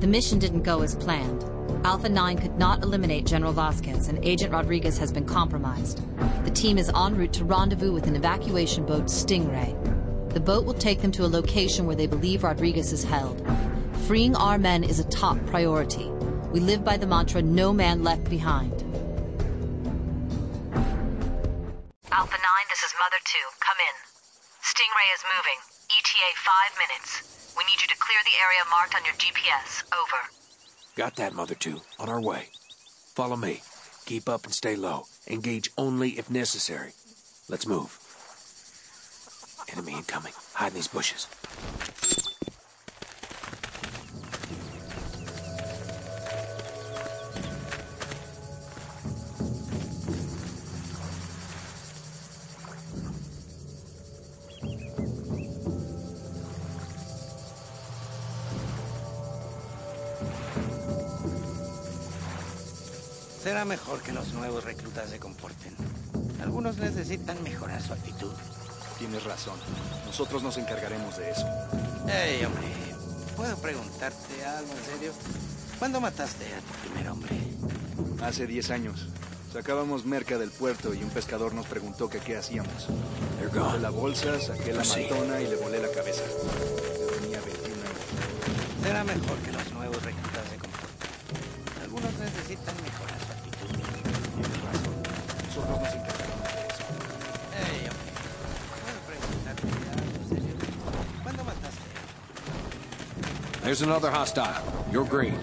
The mission didn't go as planned. Alpha 9 could not eliminate General Vasquez, and Agent Rodriguez has been compromised. The team is en route to rendezvous with an evacuation boat, Stingray. The boat will take them to a location where they believe Rodriguez is held. Freeing our men is a top priority. We live by the mantra, no man left behind. Alpha 9, this is Mother 2. Come in. Stingray is moving. ETA five minutes. We need you to clear the area marked on your GPS. Over. Got that, Mother 2. On our way. Follow me. Keep up and stay low. Engage only if necessary. Let's move. Enemy incoming. Hide in these bushes. Será mejor que los nuevos reclutas se comporten. Algunos necesitan mejorar su actitud. Tienes razón. Nosotros nos encargaremos de eso. Hey, hombre, ¿puedo preguntarte algo en serio? ¿Cuándo mataste a tu primer hombre? Hace 10 años. Sacábamos merca del puerto y un pescador nos preguntó que qué hacíamos. De la bolsa, saqué la Sí. matona y le volé la cabeza. Tenía 21 años. Será mejor que los nuevos reclutas se comporten. Algunos necesitan mejorar There's another hostile. You're green.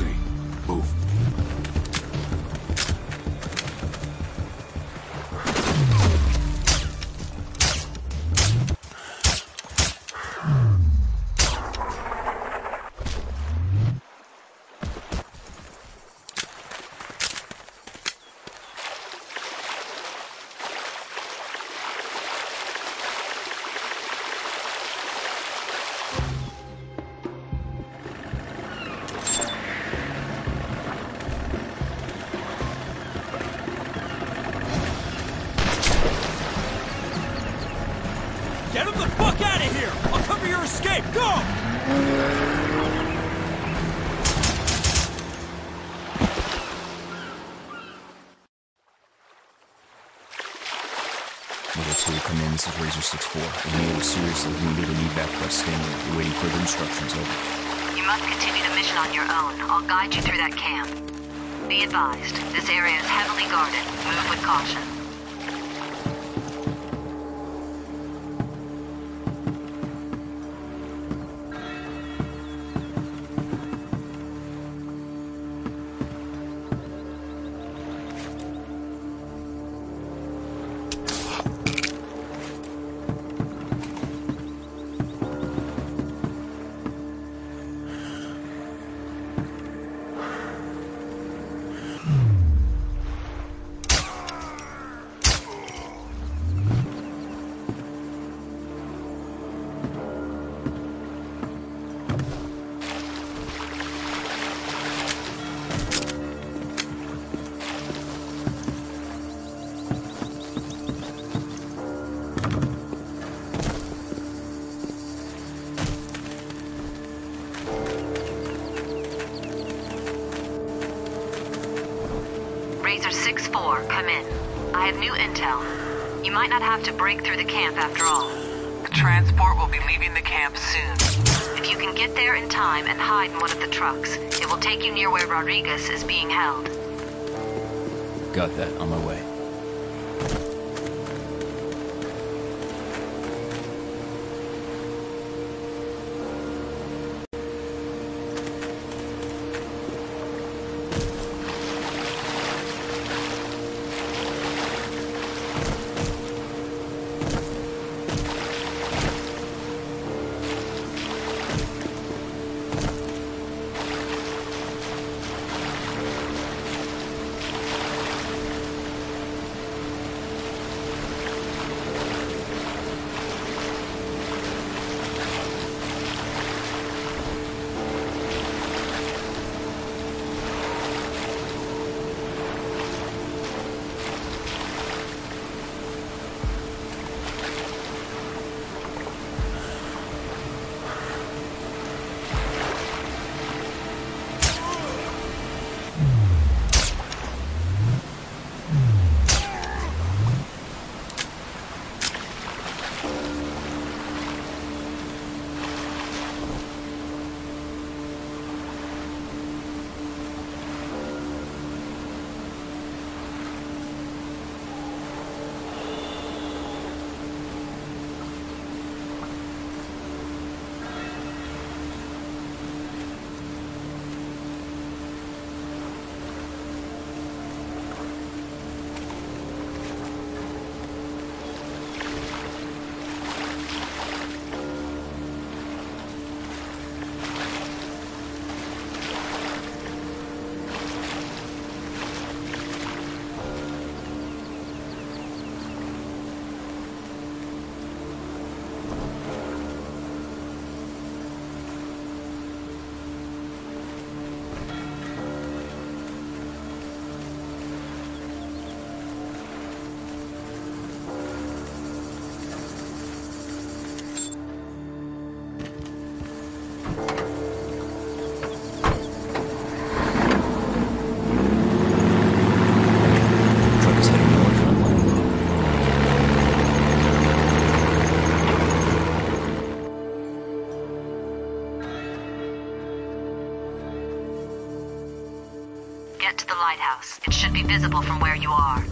Up Get him the fuck out of here! I'll cover your escape! Go! Level 2, come in. This is Razor 6-4. We may have seriously wounded and evac by Stingray. We're waiting further instructions. Over. You must continue the mission on your own. I'll guide you through that camp. Be advised, this area is heavily guarded. Move with caution. 4, come in. I have new intel. You might not have to break through the camp after all. The transport will be leaving the camp soon. If you can get there in time and hide in one of the trucks, it will take you near where Rodriguez is being held. Got that. On my way. Visible from where you are.